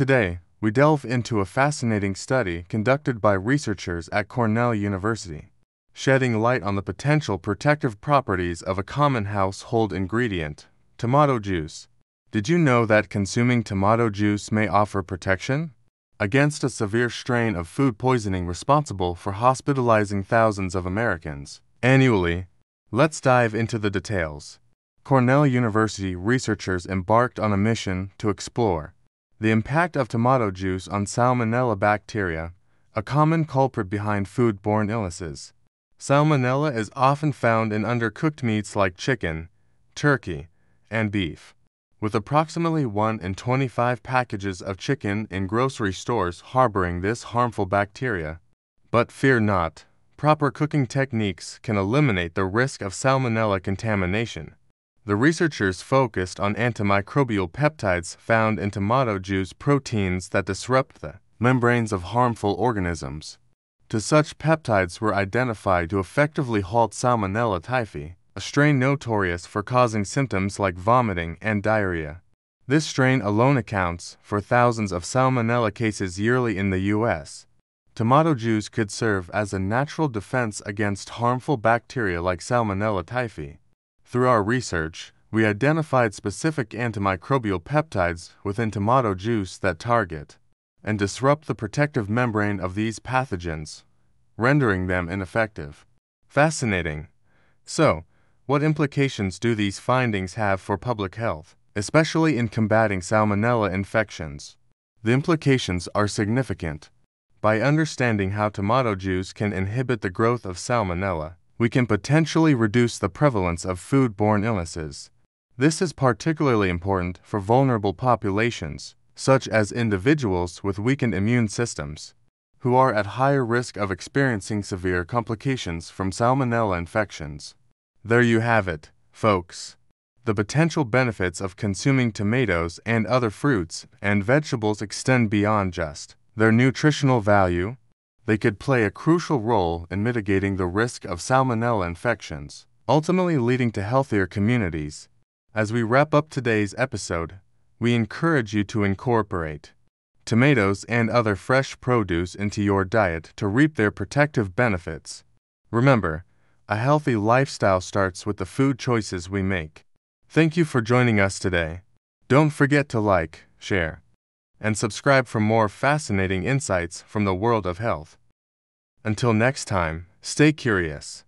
Today, we delve into a fascinating study conducted by researchers at Cornell University, shedding light on the potential protective properties of a common household ingredient, tomato juice. Did you know that consuming tomato juice may offer protection? Against a severe strain of food poisoning responsible for hospitalizing thousands of Americans annually. Let's dive into the details. Cornell University researchers embarked on a mission to explore the impact of tomato juice on Salmonella bacteria, a common culprit behind food-borne illnesses. Salmonella is often found in undercooked meats like chicken, turkey, and beef. With approximately 1 in 25 packages of chicken in grocery stores harboring this harmful bacteria. But fear not, proper cooking techniques can eliminate the risk of salmonella contamination. The researchers focused on antimicrobial peptides found in tomato juice proteins that disrupt the membranes of harmful organisms. Two such peptides were identified to effectively halt Salmonella typhi, a strain notorious for causing symptoms like vomiting and diarrhea. This strain alone accounts for thousands of Salmonella cases yearly in the U.S. Tomato juice could serve as a natural defense against harmful bacteria like Salmonella typhi. Through our research, we identified specific antimicrobial peptides within tomato juice that target and disrupt the protective membrane of these pathogens, rendering them ineffective. Fascinating. So, what implications do these findings have for public health, especially in combating salmonella infections? The implications are significant. By understanding how tomato juice can inhibit the growth of salmonella, we can potentially reduce the prevalence of food-borne illnesses. This is particularly important for vulnerable populations, such as individuals with weakened immune systems, who are at higher risk of experiencing severe complications from salmonella infections. There you have it, folks. The potential benefits of consuming tomatoes and other fruits and vegetables extend beyond just their nutritional value they could play a crucial role in mitigating the risk of salmonella infections, ultimately leading to healthier communities. As we wrap up today's episode, we encourage you to incorporate tomatoes and other fresh produce into your diet to reap their protective benefits. Remember, a healthy lifestyle starts with the food choices we make. Thank you for joining us today. Don't forget to like, share, and subscribe for more fascinating insights from the world of health. Until next time, stay curious.